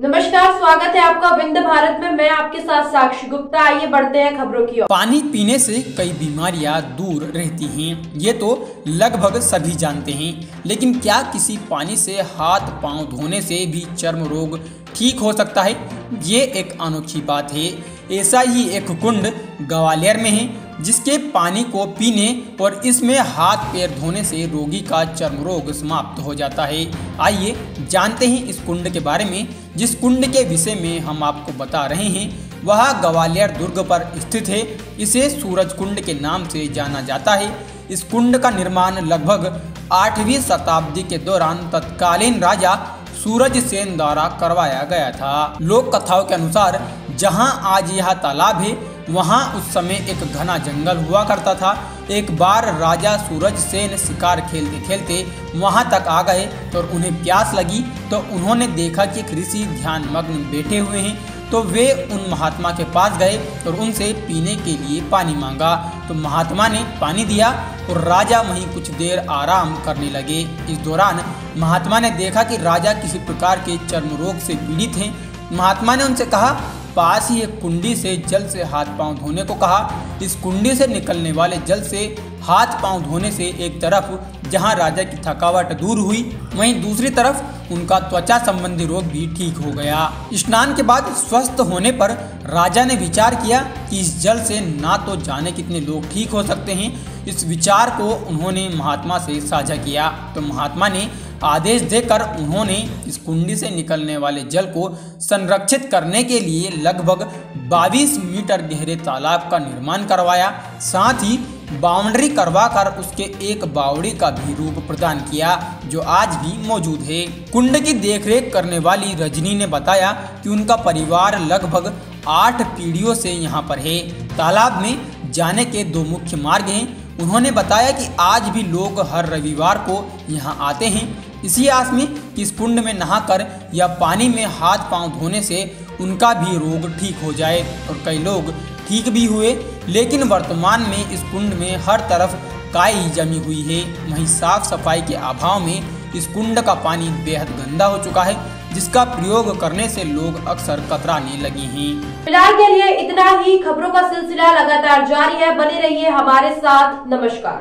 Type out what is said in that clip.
नमस्कार, स्वागत है आपका विंध्य भारत में। मैं आपके साथ साक्षी गुप्ता। आइए बढ़ते हैं खबरों की ओर। पानी पीने से कई बीमारियाँ दूर रहती हैं। ये तो लगभग सभी जानते हैं। लेकिन क्या किसी पानी से हाथ पाँव धोने से भी चर्म रोग ठीक हो सकता है? ये एक अनोखी बात है। ऐसा ही एक कुंड ग्वालियर में है। जिसके पानी को पीने और इसमें हाथ पैर धोने से रोगी का चर्म रोग समाप्त हो जाता है। आइए जानते हैं इस कुंड के बारे में। जिस कुंड के विषय में हम आपको बता रहे हैं, वह ग्वालियर दुर्ग पर स्थित है। इसे सूरज कुंड के नाम से जाना जाता है। इस कुंड का निर्माण लगभग आठवीं शताब्दी के दौरान तत्कालीन राजा सूरज सेन द्वारा करवाया गया था। लोक कथाओं के अनुसार, जहाँ आज यह तालाब है वहाँ उस समय एक घना जंगल हुआ करता था। एक बार राजा सूरज सेन शिकार खेलते खेलते वहाँ तक आ गए तो उन्हें प्यास लगी। तो उन्होंने देखा कि एक ऋषि ध्यान मग्न बैठे हुए हैं। तो वे उन महात्मा के पास गए और उनसे पीने के लिए पानी मांगा। तो महात्मा ने पानी दिया और राजा वहीं कुछ देर आराम करने लगे। इस दौरान महात्मा ने देखा कि राजा किसी प्रकार के चर्म रोग से पीड़ित हैं। महात्मा ने उनसे कहा पास ही एक कुंडी से जल से हाथ पाँव धोने को कहा। इस कुंडी से निकलने वाले जल से हाथ पाँव धोने से एक तरफ़ जहाँ राजा की थकावट दूर हुई, वहीं दूसरी तरफ़ उनका त्वचा संबंधी रोग भी ठीक हो गया। स्नान के बाद स्वस्थ होने पर राजा ने विचार किया कि इस जल से ना तो जाने कितने लोग ठीक हो सकते हैं। इस विचार को उन्होंने महात्मा से साझा किया। तो महात्मा ने आदेश देकर उन्होंने कुंडी से निकलने वाले जल को संरक्षित करने के लिए लगभग 22 मीटर गहरे तालाब का निर्माण करवाया। साथ ही बाउंड्री करवाकर उसके एक बावड़ी का भी रूप प्रदान किया, जो आज भी मौजूद है। कुंड की देखरेख करने वाली रजनी ने बताया कि उनका परिवार लगभग आठ पीढ़ियों से यहाँ पर है। तालाब में जाने के दो मुख्य मार्ग हैं। उन्होंने बताया कि आज भी लोग हर रविवार को यहाँ आते हैं। इसी आस में इस कुंड में नहाकर या पानी में हाथ पाँव धोने से उनका भी रोग ठीक हो जाए और कई लोग ठीक भी हुए, लेकिन वर्तमान में इस कुंड में हर तरफ़ काई जमी हुई है। वहीं साफ़ सफ़ाई के अभाव में इस कुंड का पानी बेहद गंदा हो चुका है, जिसका प्रयोग करने से लोग अक्सर कतराने लगे हैं। फ़िलहाल के लिए इतना ही। खबरों का सिलसिला लगातार जारी है। बने रहिए हमारे साथ। नमस्कार।